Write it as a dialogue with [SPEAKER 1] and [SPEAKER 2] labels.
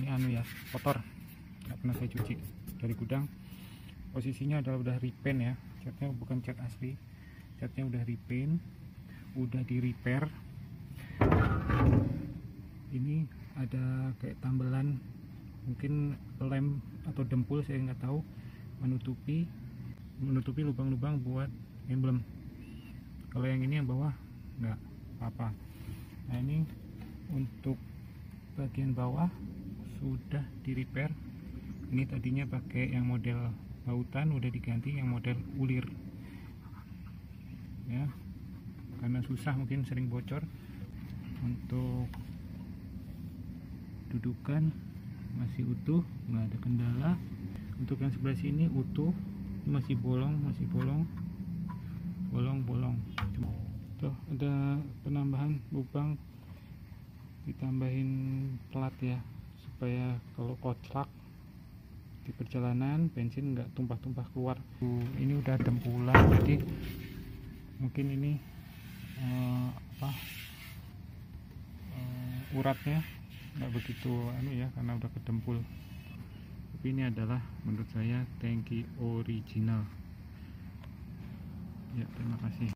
[SPEAKER 1] ini anu ya kotor. Nggak pernah saya cuci dari gudang. Posisinya adalah udah repaint ya. Catnya bukan cat asli. Catnya udah repaint udah di repair. Ini ada kayak tambelan mungkin lem atau dempul saya nggak tahu. Menutupi menutupi lubang-lubang buat emblem. Kalau yang ini yang bawah nggak apa-apa. Nah ini untuk bagian bawah sudah di repair. Ini tadinya pakai yang model bautan udah diganti yang model ulir. Ya karena susah mungkin sering bocor. Untuk dudukan masih utuh nggak ada kendala. Untuk yang sebelah sini utuh masih bolong masih bolong. Bolong bolong. Tuh ada penambahan lubang ditambahin plat ya supaya kalau koclak di perjalanan bensin nggak tumpah-tumpah keluar. Tuh, ini udah dempulan jadi mungkin ini eh, apa eh, uratnya nggak begitu anu ya karena udah kedempul. Tapi ini adalah menurut saya tangki original. Ya terima kasih